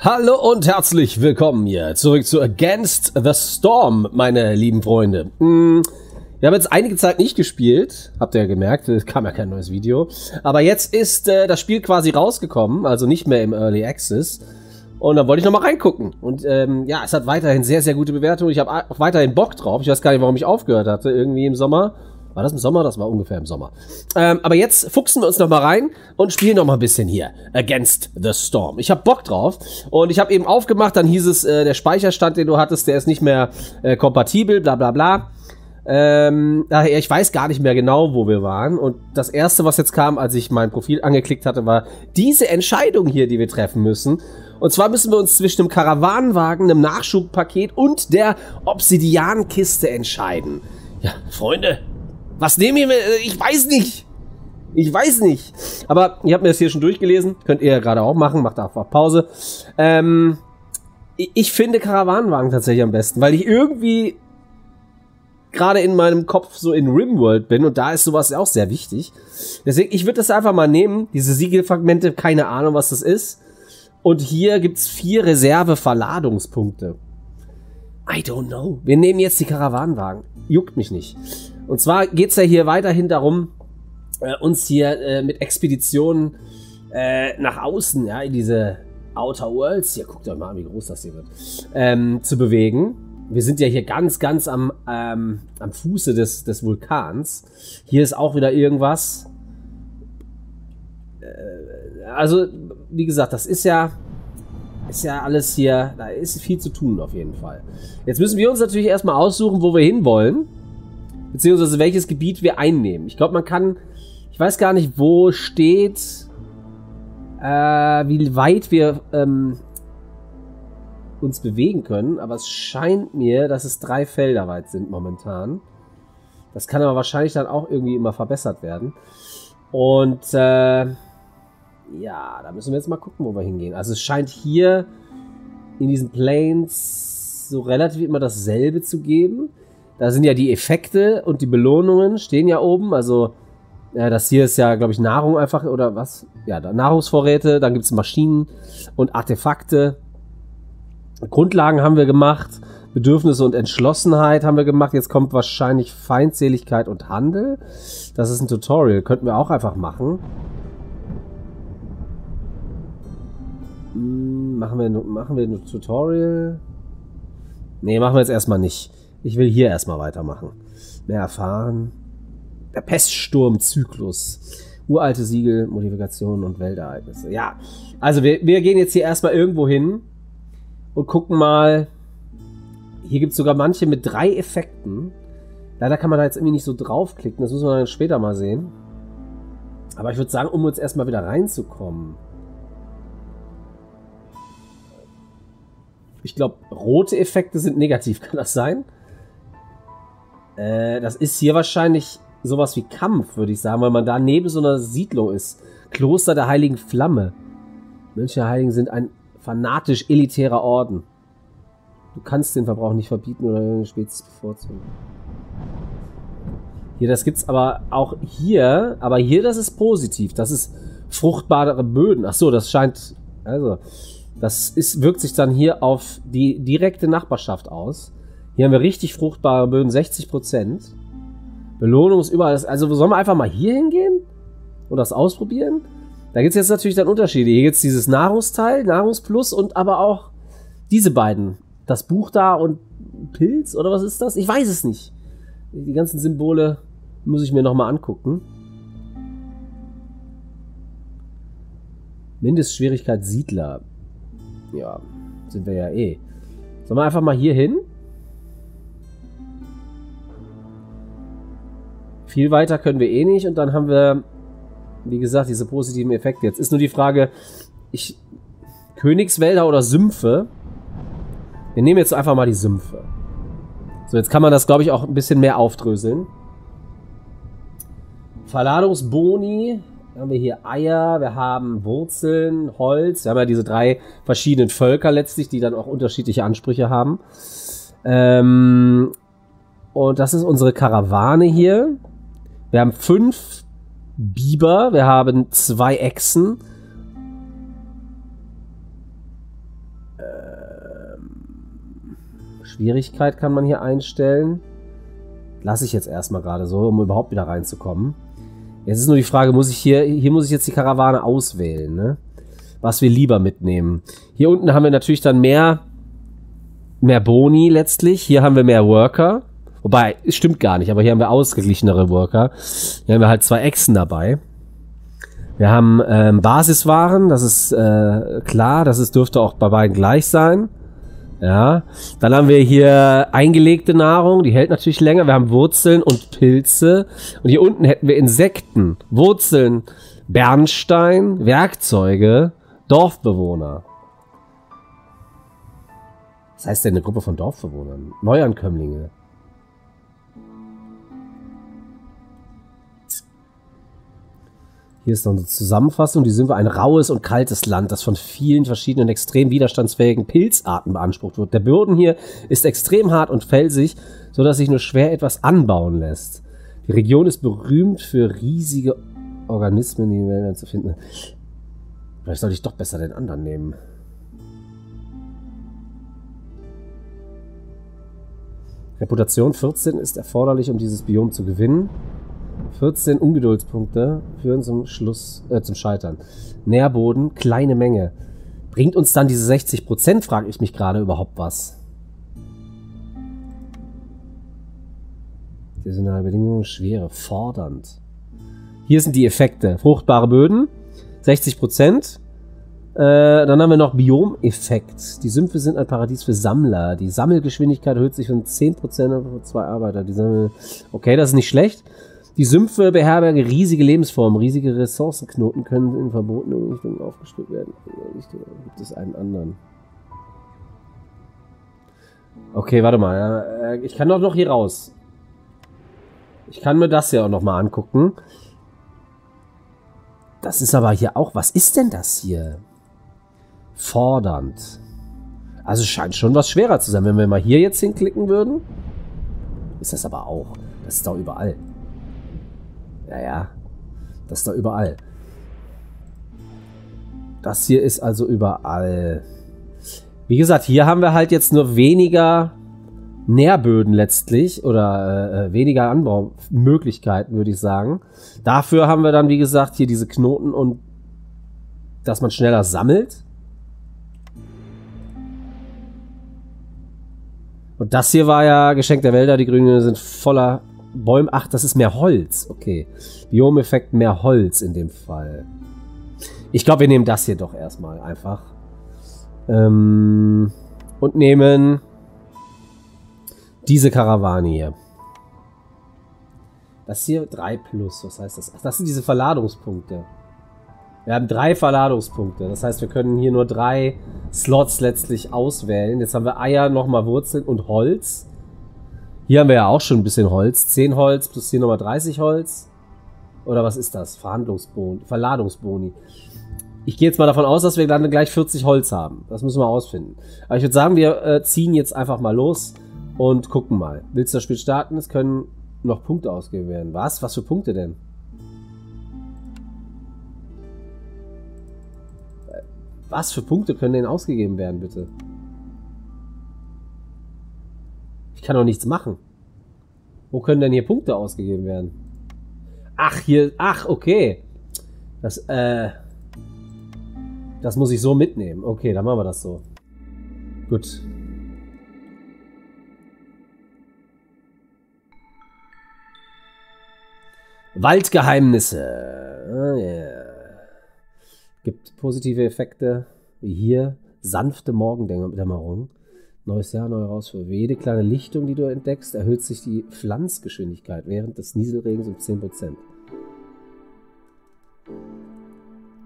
Hallo und herzlich willkommen hier zurück zu Against the Storm, meine lieben Freunde. Hm, wir haben jetzt einige Zeit nicht gespielt, habt ihr ja gemerkt, es kam ja kein neues Video. Aber jetzt ist äh, das Spiel quasi rausgekommen, also nicht mehr im Early Access. Und dann wollte ich nochmal reingucken. Und ähm, ja, es hat weiterhin sehr, sehr gute Bewertungen. Ich habe auch weiterhin Bock drauf. Ich weiß gar nicht, warum ich aufgehört hatte, irgendwie im Sommer. War das im Sommer? Das war ungefähr im Sommer. Ähm, aber jetzt fuchsen wir uns noch mal rein und spielen noch mal ein bisschen hier. Against the Storm. Ich habe Bock drauf. Und ich habe eben aufgemacht, dann hieß es, äh, der Speicherstand, den du hattest, der ist nicht mehr äh, kompatibel, bla bla bla. Ähm, daher, ich weiß gar nicht mehr genau, wo wir waren. Und das erste, was jetzt kam, als ich mein Profil angeklickt hatte, war diese Entscheidung hier, die wir treffen müssen. Und zwar müssen wir uns zwischen dem Karawanenwagen, einem Nachschubpaket und der Obsidiankiste entscheiden. Ja, Freunde, was nehmen wir? Ich weiß nicht. Ich weiß nicht. Aber ihr habt mir das hier schon durchgelesen. Könnt ihr ja gerade auch machen. Macht einfach Pause. Ähm, ich finde Karawanenwagen tatsächlich am besten, weil ich irgendwie gerade in meinem Kopf so in Rimworld bin und da ist sowas auch sehr wichtig. Deswegen, ich würde das einfach mal nehmen, diese Siegelfragmente, keine Ahnung, was das ist. Und hier gibt's vier Reserve-Verladungspunkte. I don't know. Wir nehmen jetzt die Karawanenwagen. Juckt mich nicht. Und zwar geht's ja hier weiterhin darum, äh, uns hier äh, mit Expeditionen äh, nach außen, ja, in diese Outer Worlds, hier guckt euch mal an, wie groß das hier wird, ähm, zu bewegen. Wir sind ja hier ganz, ganz am, ähm, am Fuße des, des Vulkans. Hier ist auch wieder irgendwas. Äh, also, wie gesagt, das ist ja, ist ja alles hier, da ist viel zu tun auf jeden Fall. Jetzt müssen wir uns natürlich erstmal aussuchen, wo wir hinwollen beziehungsweise welches Gebiet wir einnehmen. Ich glaube, man kann, ich weiß gar nicht, wo steht, äh, wie weit wir ähm, uns bewegen können, aber es scheint mir, dass es drei Felder weit sind momentan. Das kann aber wahrscheinlich dann auch irgendwie immer verbessert werden. Und äh, ja, da müssen wir jetzt mal gucken, wo wir hingehen. Also es scheint hier in diesen Planes so relativ immer dasselbe zu geben. Da sind ja die Effekte und die Belohnungen stehen ja oben. Also, ja, das hier ist ja, glaube ich, Nahrung einfach oder was? Ja, Nahrungsvorräte, dann gibt es Maschinen und Artefakte. Grundlagen haben wir gemacht. Bedürfnisse und Entschlossenheit haben wir gemacht. Jetzt kommt wahrscheinlich Feindseligkeit und Handel. Das ist ein Tutorial. Könnten wir auch einfach machen. Hm, machen wir, machen wir ein Tutorial? Nee, machen wir jetzt erstmal nicht. Ich will hier erstmal weitermachen. Mehr erfahren. Der Peststurmzyklus. Uralte Siegel, Modifikationen und Weltereignisse. Ja, also wir, wir gehen jetzt hier erstmal irgendwo hin und gucken mal. Hier gibt es sogar manche mit drei Effekten. Leider kann man da jetzt irgendwie nicht so draufklicken. Das müssen wir dann später mal sehen. Aber ich würde sagen, um uns erstmal wieder reinzukommen. Ich glaube, rote Effekte sind negativ, kann das sein? Äh, das ist hier wahrscheinlich sowas wie Kampf, würde ich sagen, weil man da neben so einer Siedlung ist. Kloster der Heiligen Flamme. Mönche Heiligen sind ein fanatisch elitärer Orden. Du kannst den Verbrauch nicht verbieten oder eine Spezies bevorzugen. Hier, das gibt's aber auch hier, aber hier, das ist positiv. Das ist fruchtbare Böden. Ach so, das scheint, also, das ist, wirkt sich dann hier auf die direkte Nachbarschaft aus. Hier haben wir richtig fruchtbare Böden, 60%. Belohnung ist überall. Also sollen wir einfach mal hier hingehen und das ausprobieren? Da gibt es jetzt natürlich dann Unterschiede. Hier gibt es dieses Nahrungsteil, Nahrungsplus und aber auch diese beiden. Das Buch da und Pilz oder was ist das? Ich weiß es nicht. Die ganzen Symbole muss ich mir nochmal angucken. Mindestschwierigkeit Siedler. Ja, sind wir ja eh. Sollen wir einfach mal hier hin? Viel weiter können wir eh nicht und dann haben wir, wie gesagt, diese positiven Effekte. Jetzt ist nur die Frage, ich, Königswälder oder Sümpfe? Wir nehmen jetzt einfach mal die Sümpfe. So, jetzt kann man das, glaube ich, auch ein bisschen mehr aufdröseln. Verladungsboni. Haben wir hier Eier, wir haben Wurzeln, Holz. Wir haben ja diese drei verschiedenen Völker letztlich, die dann auch unterschiedliche Ansprüche haben. Ähm, und das ist unsere Karawane hier. Wir haben fünf Biber, wir haben zwei Echsen. Ähm, Schwierigkeit kann man hier einstellen. Lasse ich jetzt erstmal gerade so, um überhaupt wieder reinzukommen. Jetzt ist nur die Frage, muss ich hier, hier muss ich jetzt die Karawane auswählen, ne? Was wir lieber mitnehmen. Hier unten haben wir natürlich dann mehr, mehr Boni letztlich. Hier haben wir mehr Worker. Wobei, es stimmt gar nicht, aber hier haben wir ausgeglichenere Worker. Hier haben wir halt zwei Echsen dabei. Wir haben ähm, Basiswaren, das ist äh, klar, das ist, dürfte auch bei beiden gleich sein. Ja, dann haben wir hier eingelegte Nahrung, die hält natürlich länger. Wir haben Wurzeln und Pilze. Und hier unten hätten wir Insekten, Wurzeln, Bernstein, Werkzeuge, Dorfbewohner. Was heißt denn eine Gruppe von Dorfbewohnern? Neuankömmlinge. Hier ist noch eine Zusammenfassung. Die sind wir ein raues und kaltes Land, das von vielen verschiedenen extrem widerstandsfähigen Pilzarten beansprucht wird. Der Boden hier ist extrem hart und felsig, so dass sich nur schwer etwas anbauen lässt. Die Region ist berühmt für riesige Organismen in den Wäldern zu finden. Vielleicht sollte ich doch besser den anderen nehmen. Reputation 14 ist erforderlich, um dieses Biom zu gewinnen. 14 Ungeduldspunkte führen zum Schluss, äh, zum Scheitern. Nährboden, kleine Menge. Bringt uns dann diese 60%, frage ich mich gerade überhaupt was. Saisonale Bedingungen, schwere, fordernd. Hier sind die Effekte. Fruchtbare Böden, 60%. Äh, dann haben wir noch Biom-Effekt. Die Sümpfe sind ein Paradies für Sammler. Die Sammelgeschwindigkeit erhöht sich von 10% auf zwei Arbeiter. Die Sammel okay, das ist nicht schlecht. Die Sümpfe beherbergen riesige Lebensformen. Riesige Ressourcenknoten können in verbotene Richtungen aufgespürt werden. Gibt es einen anderen? Okay, warte mal. Äh, ich kann doch noch hier raus. Ich kann mir das ja auch noch mal angucken. Das ist aber hier auch... Was ist denn das hier? Fordernd. Also scheint schon was schwerer zu sein. Wenn wir mal hier jetzt hinklicken würden, ist das aber auch. Das ist doch überall. Ja, ja. Das ist doch überall. Das hier ist also überall. Wie gesagt, hier haben wir halt jetzt nur weniger Nährböden letztlich oder äh, äh, weniger Anbaumöglichkeiten, würde ich sagen. Dafür haben wir dann, wie gesagt, hier diese Knoten und dass man schneller sammelt. Und das hier war ja Geschenk der Wälder. Die Grünen sind voller Bäume. Ach, das ist mehr Holz. Okay. Biomeffekt mehr Holz in dem Fall. Ich glaube, wir nehmen das hier doch erstmal einfach. Ähm, und nehmen diese Karawane hier. Das hier 3 plus. Was heißt das? Ach, das sind diese Verladungspunkte. Wir haben drei Verladungspunkte. Das heißt, wir können hier nur drei Slots letztlich auswählen. Jetzt haben wir Eier, nochmal Wurzeln und Holz. Hier haben wir ja auch schon ein bisschen Holz. 10 Holz plus hier nochmal 30 Holz. Oder was ist das? Verhandlungsboni, Verladungsboni. Ich gehe jetzt mal davon aus, dass wir dann gleich 40 Holz haben. Das müssen wir ausfinden. Aber ich würde sagen, wir äh, ziehen jetzt einfach mal los und gucken mal. Willst du das Spiel starten? Es können noch Punkte ausgegeben werden. Was? Was für Punkte denn? Was für Punkte können denn ausgegeben werden, bitte? Ich kann doch nichts machen. Wo können denn hier Punkte ausgegeben werden? Ach, hier, ach, okay. Das, äh, das muss ich so mitnehmen. Okay, dann machen wir das so. Gut. Waldgeheimnisse. Ah, yeah. Gibt positive Effekte, wie hier. Sanfte Morgendämmerung. Neues Jahr, neue Herausforderung. Für jede kleine Lichtung, die du entdeckst, erhöht sich die Pflanzgeschwindigkeit während des Nieselregens um 10%.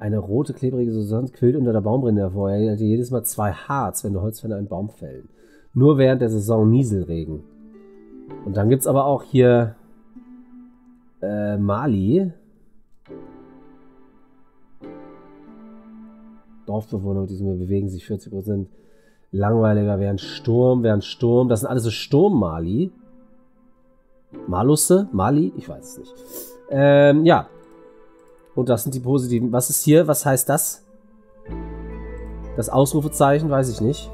Eine rote, klebrige Substanz quillt unter der Baumrinde hervor. Er hätte jedes Mal zwei Harz, wenn du Holzfäller einen Baum fällen. Nur während der Saison Nieselregen. Und dann gibt es aber auch hier äh, Mali. Dorfbewohner, die bewegen sich 40%. Langweiliger ein Sturm, ein Sturm. Das sind alles so Sturm-Mali. Malusse? Mali? Ich weiß es nicht. Ähm, ja. Und das sind die positiven. Was ist hier? Was heißt das? Das Ausrufezeichen weiß ich nicht.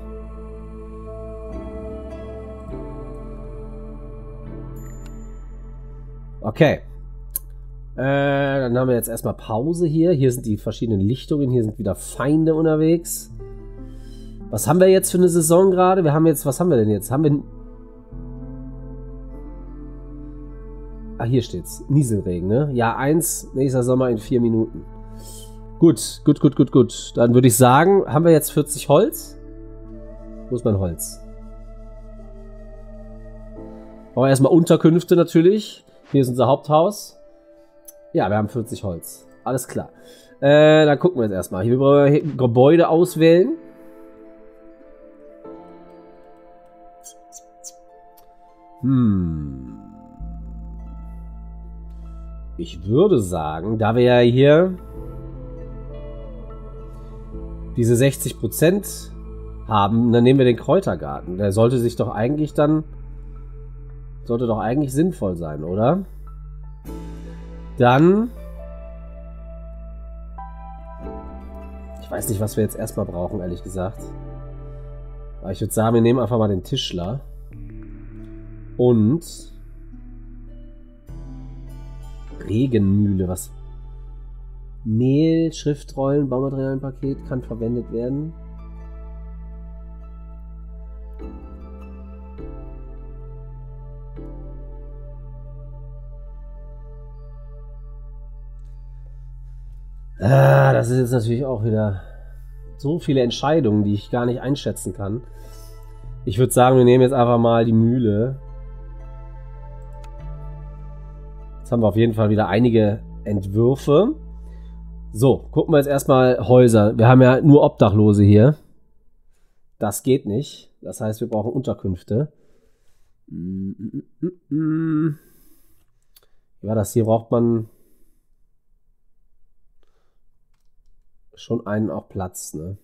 Okay. Äh, dann haben wir jetzt erstmal Pause hier. Hier sind die verschiedenen Lichtungen. Hier sind wieder Feinde unterwegs. Was haben wir jetzt für eine Saison gerade? Wir haben jetzt, was haben wir denn jetzt? Haben wir... Ah, hier steht's. Nieselregen, ne? Ja, 1, nächster Sommer in vier Minuten. Gut, gut, gut, gut, gut. Dann würde ich sagen, haben wir jetzt 40 Holz? Wo ist mein Holz? Brauchen wir erstmal Unterkünfte natürlich. Hier ist unser Haupthaus. Ja, wir haben 40 Holz. Alles klar. Äh, dann gucken wir jetzt erstmal. Hier wir Gebäude auswählen. Hm. Ich würde sagen, da wir ja hier diese 60% haben, dann nehmen wir den Kräutergarten. Der sollte sich doch eigentlich dann sollte doch eigentlich sinnvoll sein, oder? Dann ich weiß nicht, was wir jetzt erstmal brauchen, ehrlich gesagt. Aber ich würde sagen, wir nehmen einfach mal den Tischler. Und Regenmühle, was? Mehl, Schriftrollen, Baumaterialienpaket kann verwendet werden. Ah, das ist jetzt natürlich auch wieder so viele Entscheidungen, die ich gar nicht einschätzen kann. Ich würde sagen, wir nehmen jetzt einfach mal die Mühle. Jetzt haben wir auf jeden Fall wieder einige Entwürfe. So, gucken wir jetzt erstmal Häuser. Wir haben ja nur Obdachlose hier. Das geht nicht. Das heißt, wir brauchen Unterkünfte. Ja, das hier braucht man schon einen auch Platz, ne?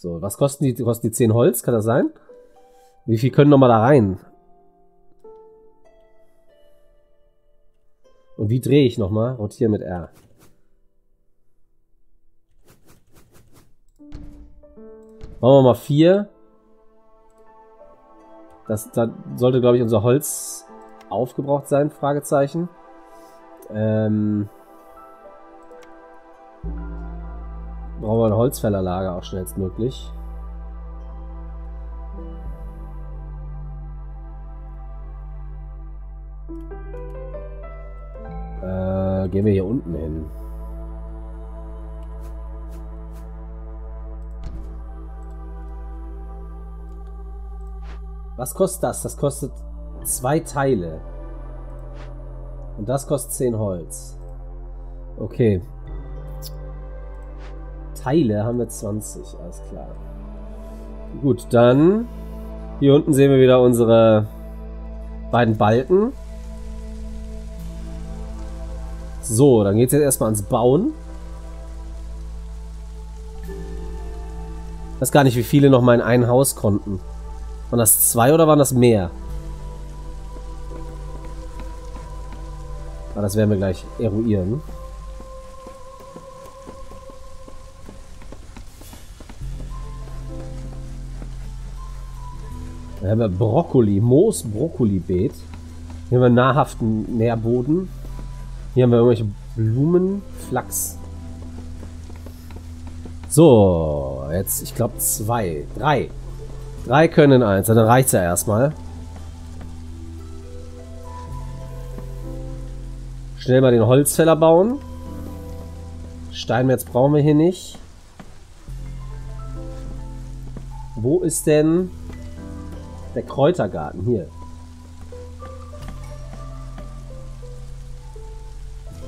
So, was kosten die? Kosten die 10 Holz? Kann das sein? Wie viel können nochmal da rein? Und wie drehe ich nochmal? Rotieren mit R. Machen wir mal 4. Das, da sollte, glaube ich, unser Holz aufgebraucht sein, Fragezeichen. Ähm... brauchen wir ein Holzfällerlager auch schnellstmöglich. Äh, gehen wir hier unten hin. Was kostet das? Das kostet zwei Teile. Und das kostet 10 Holz. Okay, Teile haben wir 20, alles klar. Gut, dann hier unten sehen wir wieder unsere beiden Balken. So, dann geht es jetzt erstmal ans Bauen. Ich weiß gar nicht, wie viele noch mal in ein Haus konnten. Waren das zwei oder waren das mehr? Aber ah, das werden wir gleich eruieren. Hier haben wir Brokkoli, Moos-Brokkoli-Beet. Hier haben wir nahrhaften Nährboden. Hier haben wir irgendwelche Blumen, Flachs. So, jetzt, ich glaube, zwei, drei. Drei können in eins, dann reicht es ja erstmal. Schnell mal den Holzfäller bauen. Steinmetz brauchen wir hier nicht. Wo ist denn der Kräutergarten, hier.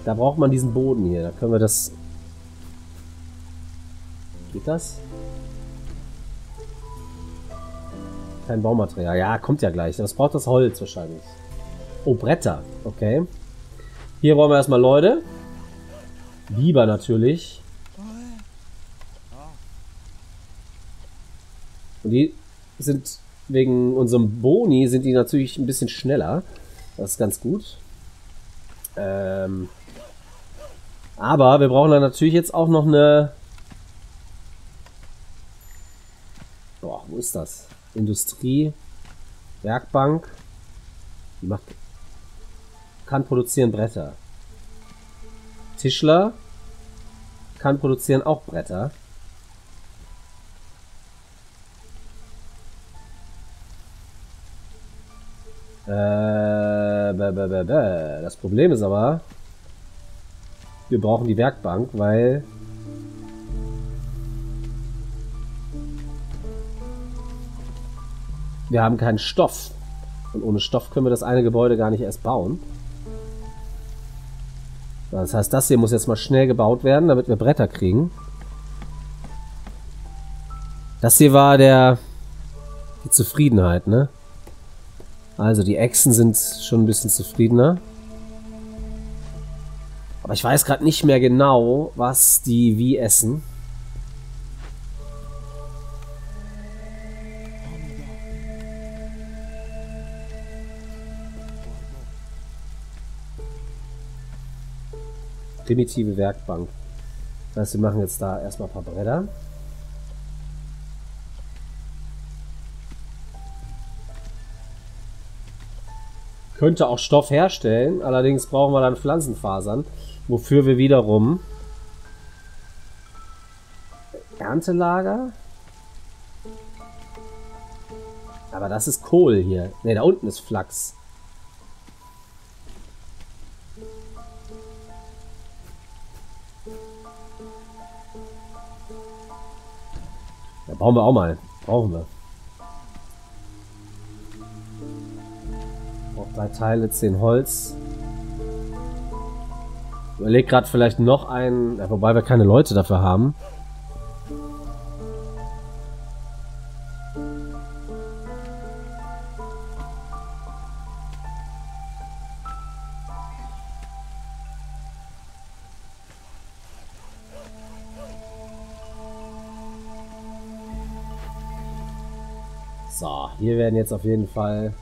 Da braucht man diesen Boden hier. Da können wir das... Geht das? Kein Baumaterial. Ja, kommt ja gleich. Das braucht das Holz wahrscheinlich. Oh, Bretter. Okay. Hier wollen wir erstmal Leute. Biber natürlich. Und die sind wegen unserem Boni sind die natürlich ein bisschen schneller. Das ist ganz gut. Ähm, aber wir brauchen dann natürlich jetzt auch noch eine... Boah, wo ist das? Industrie, Werkbank. Die macht... Kann produzieren Bretter. Tischler kann produzieren auch Bretter. Äh, bäh, bäh, bäh. Das Problem ist aber, wir brauchen die Werkbank, weil wir haben keinen Stoff. Und ohne Stoff können wir das eine Gebäude gar nicht erst bauen. Das heißt, das hier muss jetzt mal schnell gebaut werden, damit wir Bretter kriegen. Das hier war der die Zufriedenheit, ne? Also die Echsen sind schon ein bisschen zufriedener. Aber ich weiß gerade nicht mehr genau, was die wie essen. primitive Werkbank. Das heißt, wir machen jetzt da erstmal ein paar Bretter. Könnte auch Stoff herstellen, allerdings brauchen wir dann Pflanzenfasern, wofür wir wiederum Erntelager. Aber das ist Kohl hier. Ne, da unten ist Flachs. Ja, bauen wir auch mal. Brauchen wir. Teile, zehn Holz. Ich überleg gerade vielleicht noch einen, wobei wir keine Leute dafür haben. So, hier werden jetzt auf jeden Fall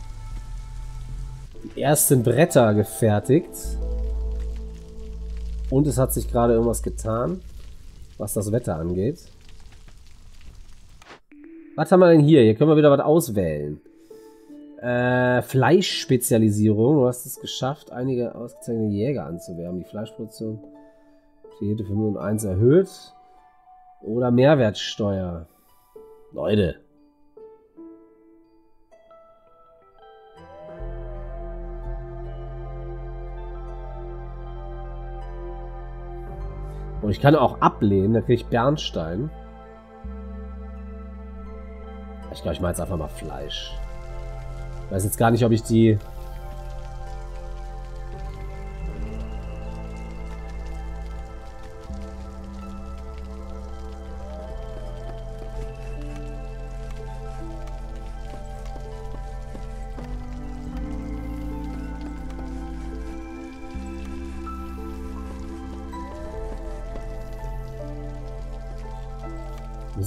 ersten Bretter gefertigt. Und es hat sich gerade irgendwas getan, was das Wetter angeht. Was haben wir denn hier? Hier können wir wieder was auswählen. Äh, Fleischspezialisierung. Du hast es geschafft, einige ausgezeichnete Jäger anzuwerben. Die Fleischproduktion für Minuten 1 erhöht. Oder Mehrwertsteuer. Leute, Und ich kann auch ablehnen, dann kriege ich Bernstein. Ich glaube, ich mache jetzt einfach mal Fleisch. Ich weiß jetzt gar nicht, ob ich die...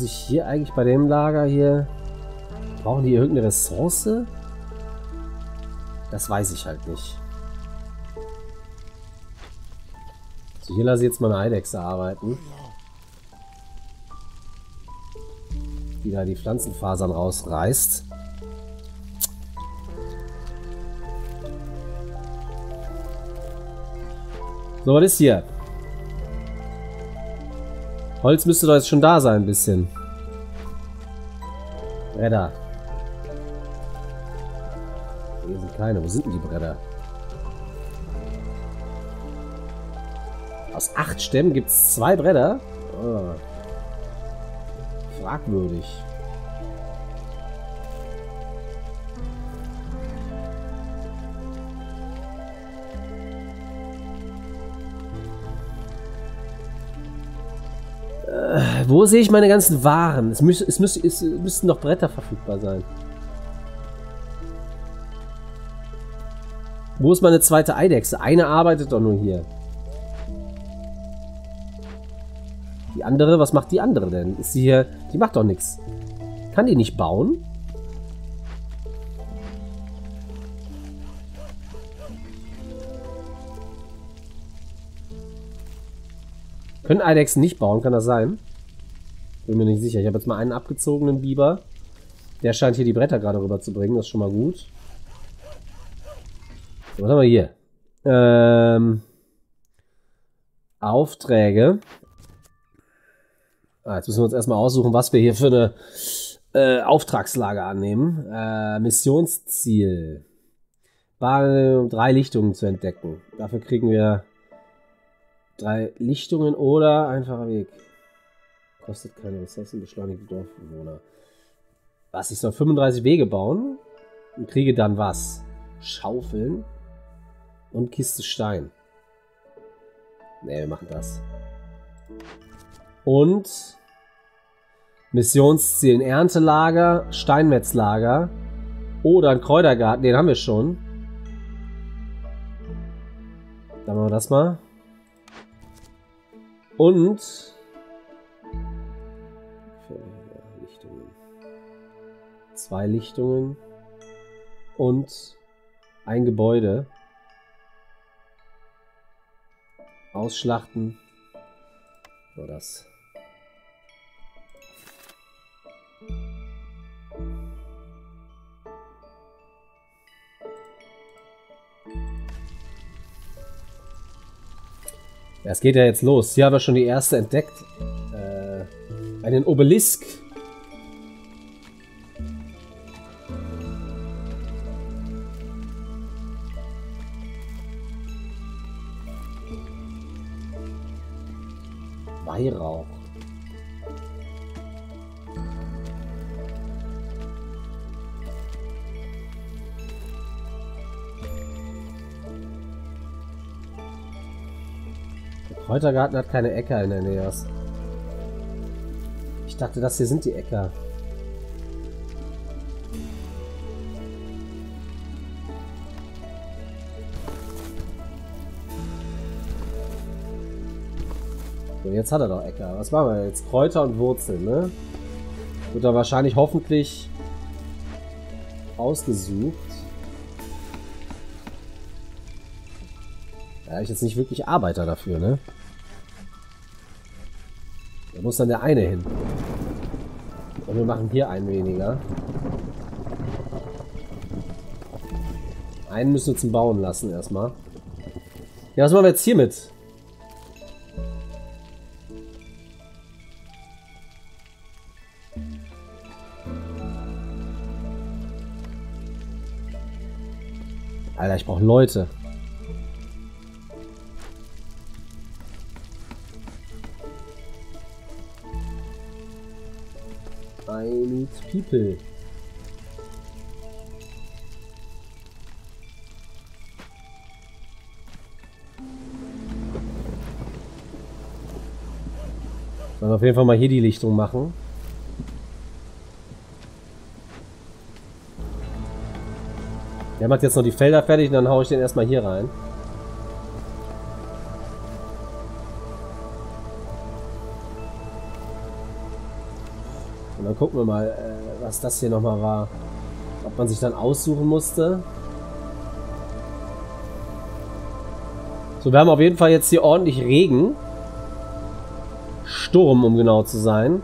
ich hier eigentlich bei dem Lager hier... Brauchen die irgendeine Ressource? Das weiß ich halt nicht. So, hier lasse ich jetzt mal eine Eidechse arbeiten. Die da die Pflanzenfasern rausreißt. So, was ist hier? Holz müsste doch jetzt schon da sein, ein bisschen. Bretter. Hier sind keine. Wo sind denn die Bretter? Aus acht Stämmen gibt es zwei Bretter? Oh. Fragwürdig. Wo sehe ich meine ganzen Waren? Es, müß, es, müß, es müssten noch Bretter verfügbar sein. Wo ist meine zweite Eidechse? Eine arbeitet doch nur hier. Die andere, was macht die andere denn? Ist sie hier... Die macht doch nichts. Kann die nicht bauen? Können Eidechsen nicht bauen, kann das sein? Bin mir nicht sicher. Ich habe jetzt mal einen abgezogenen Biber. Der scheint hier die Bretter gerade rüber zu bringen. Das ist schon mal gut. So, was haben wir hier? Ähm, Aufträge. Ah, jetzt müssen wir uns erstmal aussuchen, was wir hier für eine äh, Auftragslage annehmen. Äh, Missionsziel. Bahn, drei Lichtungen zu entdecken. Dafür kriegen wir drei Lichtungen oder einfacher Weg. Kostet keine Ressourcen, beschleunigt die Dorfbewohner. Was, ich soll 35 Wege bauen und kriege dann was? Schaufeln und Kiste Stein. Ne, wir machen das. Und Missionsziel, ein Erntelager, Steinmetzlager oder ein Kräutergarten, den haben wir schon. Dann machen wir das mal. Und Zwei Lichtungen und ein Gebäude. Ausschlachten. So das. Es geht ja jetzt los. Hier haben wir schon die erste entdeckt. Äh, einen Obelisk. Kräutergarten hat keine Äcker in der Nähe. Ich dachte, das hier sind die Äcker. So, jetzt hat er doch Äcker. Was machen wir jetzt? Kräuter und Wurzeln, ne? Wird er wahrscheinlich hoffentlich ausgesucht. Da ich jetzt nicht wirklich Arbeiter dafür, ne? Muss dann der eine hin. Und wir machen hier einen weniger. Einen müssen wir zum Bauen lassen erstmal. Ja, was machen wir jetzt hiermit? Alter, ich brauche Leute. People. Dann auf jeden Fall mal hier die Lichtung machen. Der macht jetzt noch die Felder fertig und dann haue ich den erstmal hier rein. Und dann gucken wir mal, äh, was das hier nochmal war. Ob man sich dann aussuchen musste. So, wir haben auf jeden Fall jetzt hier ordentlich Regen. Sturm, um genau zu sein.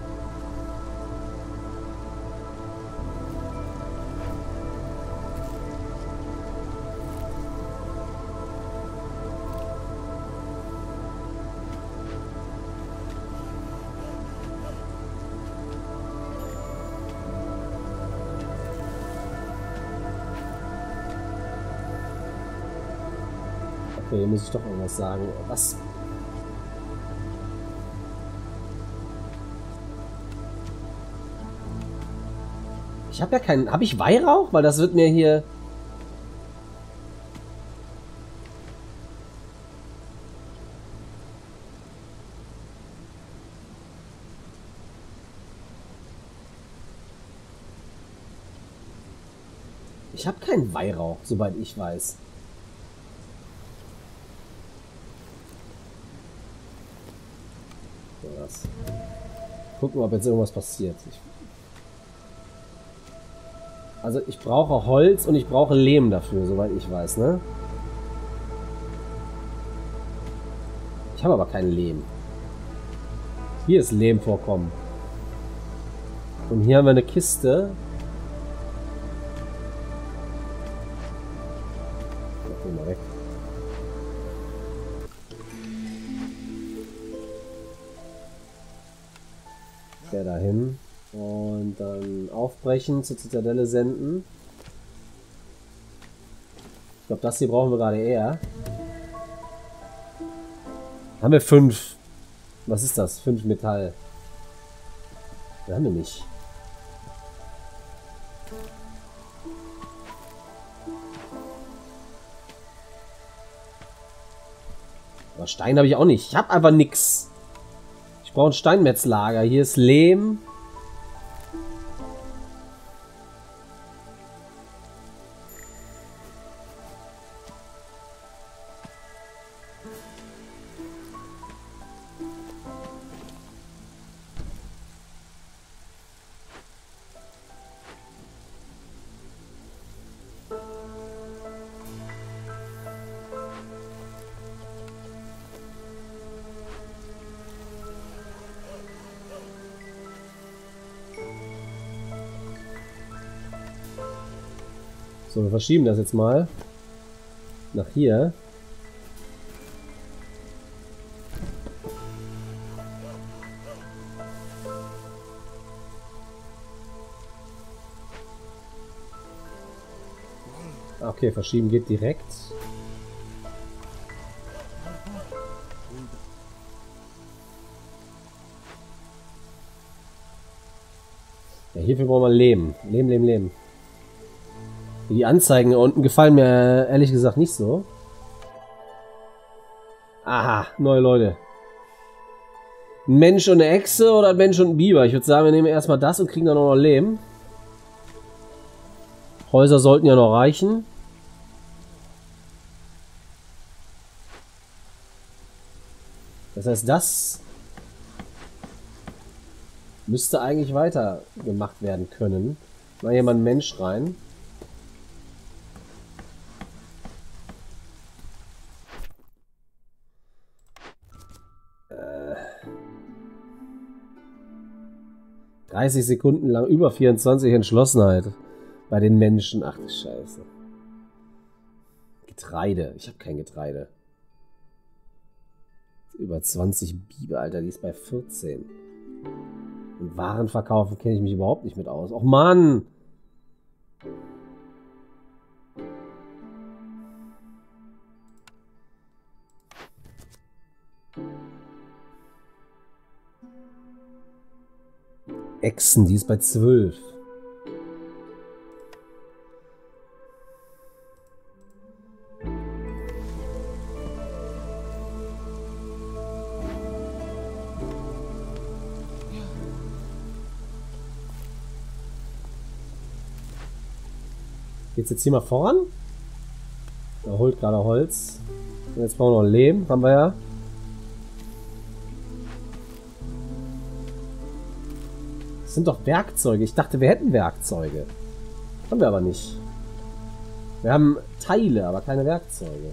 Okay, muss ich doch irgendwas sagen. Was? Ich habe ja keinen... Habe ich Weihrauch? Weil das wird mir hier... Ich habe keinen Weihrauch, soweit ich weiß. was. Gucken, ob jetzt irgendwas passiert. Ich also ich brauche Holz und ich brauche Lehm dafür, soweit ich weiß, ne? Ich habe aber keinen Lehm. Hier ist Lehmvorkommen. Und hier haben wir eine Kiste. Geh mal weg. Der dahin. Und dann aufbrechen, zur Zitadelle senden. Ich glaube, das hier brauchen wir gerade eher. Haben wir fünf. Was ist das? Fünf Metall. Wir haben wir nicht. Aber Stein habe ich auch nicht. Ich habe einfach nichts. Ich brauche ein Steinmetzlager. Hier ist Lehm. So, wir verschieben das jetzt mal nach hier. Okay, verschieben geht direkt. Ja, hierfür brauchen wir Lehm. Lehm, Lehm, Lehm. Die Anzeigen unten gefallen mir ehrlich gesagt nicht so. Aha, neue Leute. Ein Mensch und eine Echse oder ein Mensch und ein Biber? Ich würde sagen, wir nehmen erstmal das und kriegen dann noch Lehm. Häuser sollten ja noch reichen. Das heißt, das müsste eigentlich weiter gemacht werden können. Mal hier mal ein Mensch rein. 30 Sekunden lang über 24 Entschlossenheit bei den Menschen. Ach du Scheiße. Getreide. Ich habe kein Getreide. Über 20 Biber, Alter. Die ist bei 14. Und Waren verkaufen kenne ich mich überhaupt nicht mit aus. Och Mann! Echsen, die ist bei 12. Geht's jetzt hier mal voran? Er holt gerade Holz. Und jetzt brauchen wir noch Lehm, haben wir ja. Das sind doch Werkzeuge. Ich dachte, wir hätten Werkzeuge. Haben wir aber nicht. Wir haben Teile, aber keine Werkzeuge.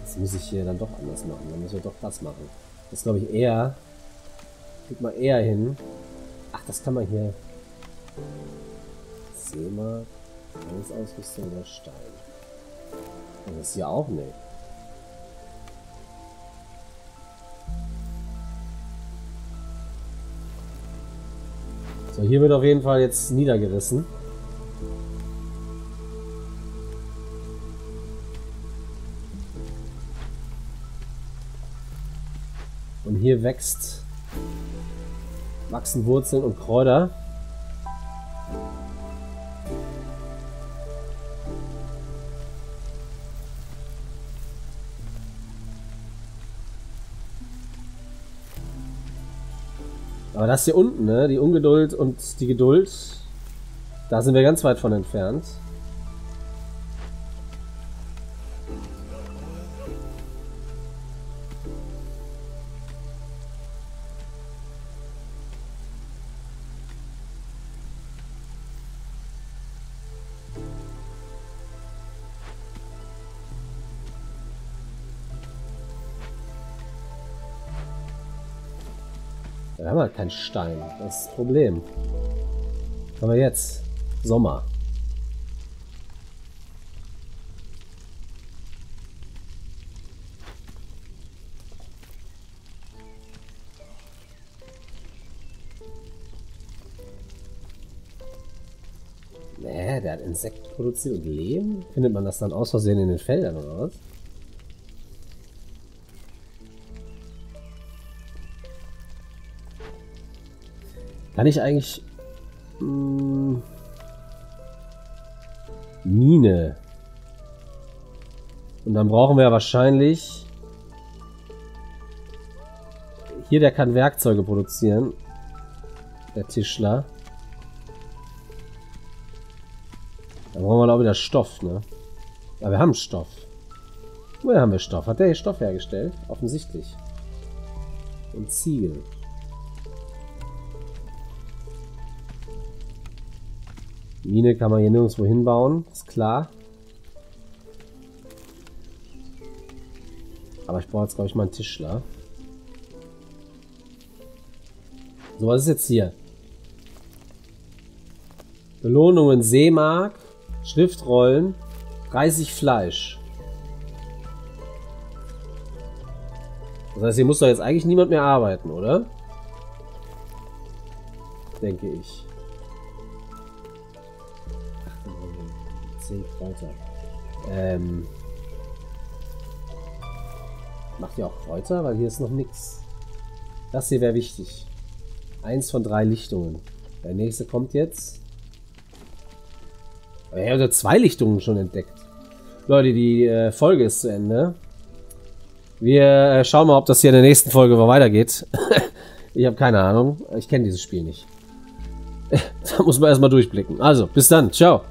Jetzt muss ich hier dann doch anders machen. Dann müssen wir doch das machen. Das glaube ich eher. Kriegt mal eher hin. Ach, das kann man hier. Seemark, Holzausrüstung oder Stein. Das ist hier auch nicht. So, hier wird auf jeden Fall jetzt niedergerissen. Und hier wächst, wachsen Wurzeln und Kräuter. Das hier unten, ne, die Ungeduld und die Geduld, da sind wir ganz weit von entfernt. Keinen Stein. Das ist das Problem. Wir jetzt? Sommer. Nee, der hat Insekten produziert und Lehm? Findet man das dann aus Versehen in den Feldern oder was? Kann ich eigentlich... Mh, hm, Mine. Und dann brauchen wir wahrscheinlich... Hier, der kann Werkzeuge produzieren. Der Tischler. Da brauchen wir auch wieder Stoff, ne? Aber wir haben Stoff. Woher haben wir Stoff? Hat der hier Stoff hergestellt? Offensichtlich. Und Ziegel. Mine kann man hier nirgendwo hinbauen, ist klar. Aber ich brauche jetzt, glaube ich, mal einen Tischler. So, was ist jetzt hier? Belohnungen Seemark. Schriftrollen, 30 Fleisch. Das heißt, hier muss doch jetzt eigentlich niemand mehr arbeiten, oder? Denke ich. 10 Kräuter. Ähm. Macht ihr auch Kräuter? Weil hier ist noch nichts. Das hier wäre wichtig. Eins von drei Lichtungen. Der nächste kommt jetzt. Er hat zwei Lichtungen schon entdeckt. Leute, die äh, Folge ist zu Ende. Wir äh, schauen mal, ob das hier in der nächsten Folge weitergeht. ich habe keine Ahnung. Ich kenne dieses Spiel nicht. da muss man erstmal durchblicken. Also, bis dann. Ciao.